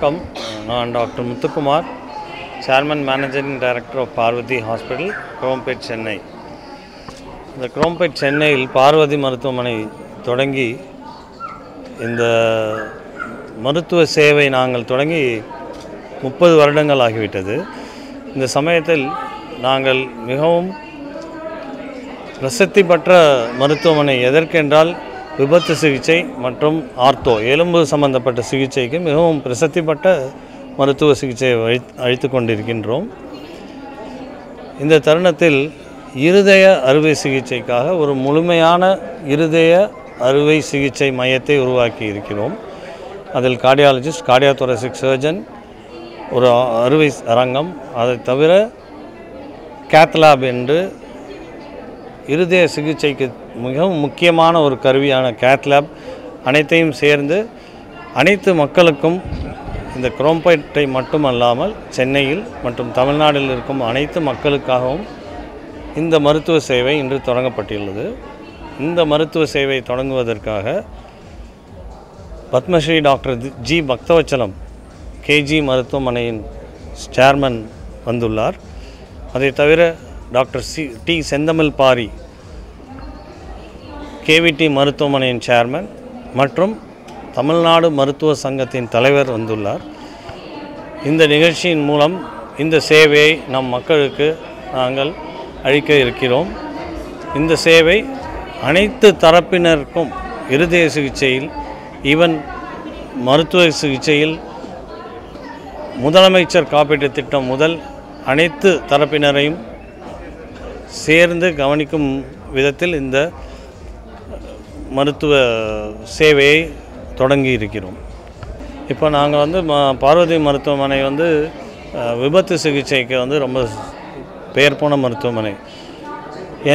வணக்கம். நான் doctor Muthukumar chairman managing director of Parvathi hospital Chromepet Chennai. இந்த குரோம்பேட் சென்னையில் பார்வதி மருத்துவமனை தொடங்கி இந்த மருத்துவ சேவை நாங்கள் தொடங்கி முப்பது வருடங்கள் ஆகிவிட்டது. இந்த சமயத்தில் நாங்கள் மிகவும் பிரசித்தி பெற்ற மருத்துவமனை எதற்கென்றால் விபத்து சிகிச்சை மற்றும் ஆர்த்தோ எலும்பு சம்பந்தப்பட்ட சிகிச்சைக்கு மிகவும் பிரசித்தி மருத்துவ சிகிச்சையை அழி அழித்து கொண்டிருக்கின்றோம். இந்த தருணத்தில் இருதய அறுவை சிகிச்சைக்காக ஒரு முழுமையான இருதய அறுவை சிகிச்சை மையத்தை உருவாக்கி இருக்கிறோம். அதில் கார்டியாலஜிஸ்ட் கார்டியாதொரசிக் சர்ஜன் ஒரு அறுவை அரங்கம். அதை தவிர கேத்லாப் என்று இருதய சிகிச்சைக்கு மிகவும் முக்கியமான ஒரு கருவியான கேத்லாப் அனைத்தையும் சேர்ந்து அனைத்து மக்களுக்கும் இந்த குரோம்பேட்டை மட்டுமல்லாமல் சென்னையில் மற்றும் தமிழ்நாட்டில் இருக்கும் அனைத்து மக்களுக்காகவும் இந்த மருத்துவ சேவை இன்று தொடங்கப்பட்டுள்ளது. இந்த மருத்துவ சேவை தொடங்குவதற்காக Padmashri doctor G Bakthavatsalam KG மருத்துவமனையின் சேர்மன் வந்துள்ளார். அதை தவிர டாக்டர் சி டி செந்தமிழ் பாரி கேவிடி மருத்துவமனையின் சேர்மன் மற்றும் தமிழ்நாடு மருத்துவ சங்கத்தின் தலைவர் வந்துள்ளார். இந்த நிகழ்ச்சியின் மூலம் இந்த சேவையை நம் மக்களுக்கு நாங்கள் அளிக்க இருக்கிறோம். இந்த சேவை அனைத்து தரப்பினருக்கும் இருதய சிகிச்சையில் ஈவன் மருத்துவ சிகிச்சையில் முதலமைச்சர் காப்பீட்டுத் திட்டம் முதல் அனைத்து தரப்பினரையும் சேர்ந்து கவனிக்கும் விதத்தில் இந்த மருத்துவ சேவையை தொடங்கி இருக்கிறோம். இப்போ நாங்கள் வந்து ம பார்வதி மருத்துவமனை வந்து விபத்து சிகிச்சைக்கு வந்து ரொம்ப பெயர் போன மருத்துவமனை.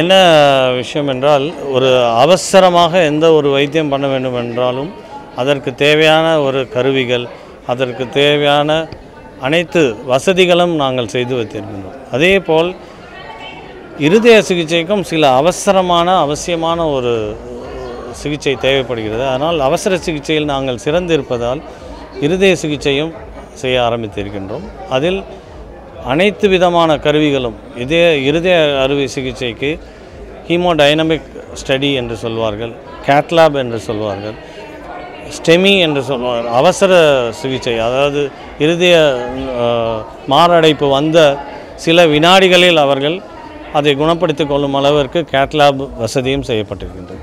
என்ன விஷயம் என்றால் ஒரு அவசரமாக எந்த ஒரு வைத்தியம் பண்ண வேண்டும் என்றாலும் அதற்கு தேவையான ஒரு கருவிகள் அதற்கு தேவையான அனைத்து வசதிகளும் நாங்கள் செய்து வைத்திருக்கின்றோம். அதே போல் இருதய சிகிச்சைக்கும் சில அவசரமான அவசியமான ஒரு சிகிச்சை தேவைப்படுகிறது. அதனால் அவசர சிகிச்சையில் நாங்கள் சிறந்திருப்பதால் இருதய சிகிச்சையும் செய்ய ஆரம்பித்திருக்கின்றோம். அதில் அனைத்து விதமான கருவிகளும் இதய இருதய அறுவை சிகிச்சைக்கு ஹீமோடைனமிக் ஸ்டடி என்று சொல்வார்கள் கேட்லாப் என்று சொல்வார்கள் ஸ்டெமி என்று சொல்வார் அவசர சிகிச்சை அதாவது இருதய மாரடைப்பு வந்த சில வினாடிகளில் அவர்கள் அதை குணப்படுத்திக் கொள்ளும் அளவிற்கு கேட்லாப் வசதியும் செய்யப்பட்டிருக்கின்றது.